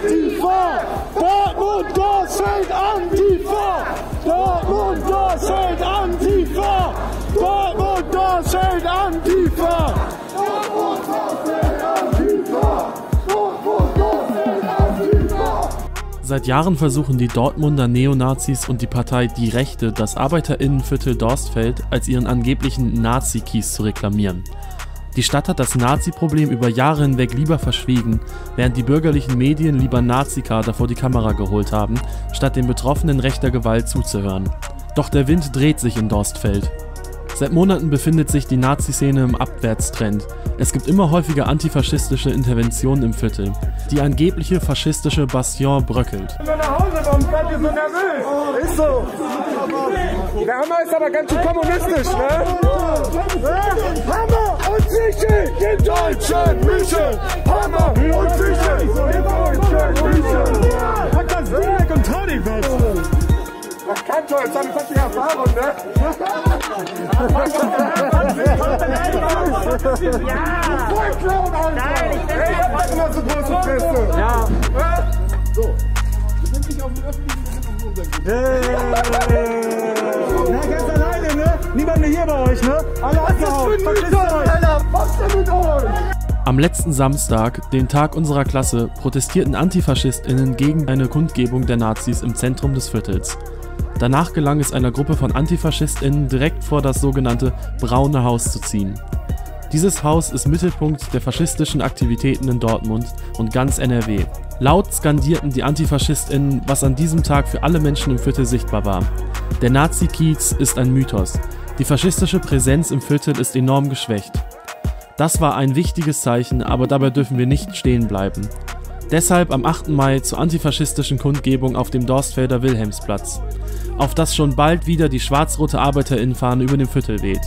Antifa! Dortmund! Dortmund, Dorsfeld, Antifa! Dortmund! Dortmund, Dorsfeld, Antifa! Dortmund, Dorsfeld, Antifa! Seit Jahren versuchen die Dortmunder Neonazis und die Partei Die Rechte, das Arbeiterinnenviertel Dorstfeld als ihren angeblichen Nazi-Kies zu reklamieren. Die Stadt hat das Nazi-Problem über Jahre hinweg lieber verschwiegen, während die bürgerlichen Medien lieber Nazi-Kader vor die Kamera geholt haben, statt den Betroffenen rechter Gewalt zuzuhören. Doch der Wind dreht sich in Dorstfeld. Seit Monaten befindet sich die Nazi-Szene im Abwärtstrend. Es gibt immer häufiger antifaschistische Interventionen im Viertel. Die angebliche faschistische Bastion bröckelt. Wenn wir nach Hause kommen, seid ihr so nervös. Ist so. Der Hammer ist aber ganz schön kommunistisch, ne? Hammer und Sichel, den Deutschen Michel. Hammer und Sichel, Schon, das ist eine fette Erfahrung, ne? Ja! Voll Clown, Alter! Ich bin hey, ich hab immer so große Feste. Ja. So. Wir sind nicht auf dem öffentlichen Na, ganz alleine, ne? Niemand mehr hier bei euch, ne? Alle abgehauen. Verpisst euch. Alter, was denn mit euch? Am letzten Samstag, den Tag unserer Klasse, protestierten AntifaschistInnen gegen eine Kundgebung der Nazis im Zentrum des Viertels. Danach gelang es einer Gruppe von AntifaschistInnen direkt vor das sogenannte Braune Haus zu ziehen. Dieses Haus ist Mittelpunkt der faschistischen Aktivitäten in Dortmund und ganz NRW. Laut skandierten die AntifaschistInnen, was an diesem Tag für alle Menschen im Viertel sichtbar war. Der Nazi-Kiez ist ein Mythos. Die faschistische Präsenz im Viertel ist enorm geschwächt. Das war ein wichtiges Zeichen, aber dabei dürfen wir nicht stehen bleiben. Deshalb am 8. Mai zur antifaschistischen Kundgebung auf dem Dorstfelder Wilhelmsplatz, auf das schon bald wieder die schwarz-rote Arbeiterinnenfahne über dem Viertel weht.